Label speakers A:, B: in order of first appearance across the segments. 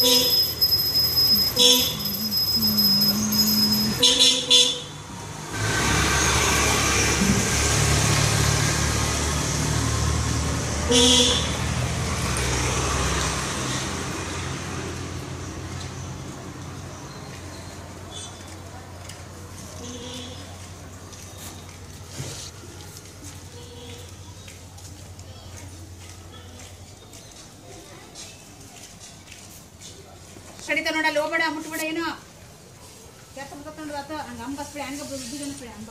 A: Beep. Beep. ಕಡಿತ ನೋಡ ಲೋಬಡ ಮುಟ್ಬೇಡ ಏನೋ ಕೆತ್ತ ಮುಖತ್ತೊಂಡು ಆತ ಹಂಗ ಅಂಬ ಸ್ಪ್ರೇ ಹಂಗ ಬಿದ್ದಿಗನ ಸ್ಪ್ರೇ ಅಂಬ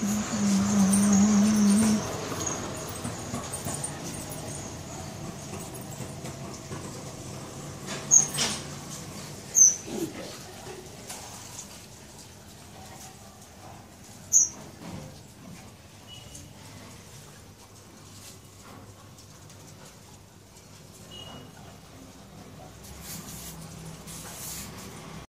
B: Mm-hmm.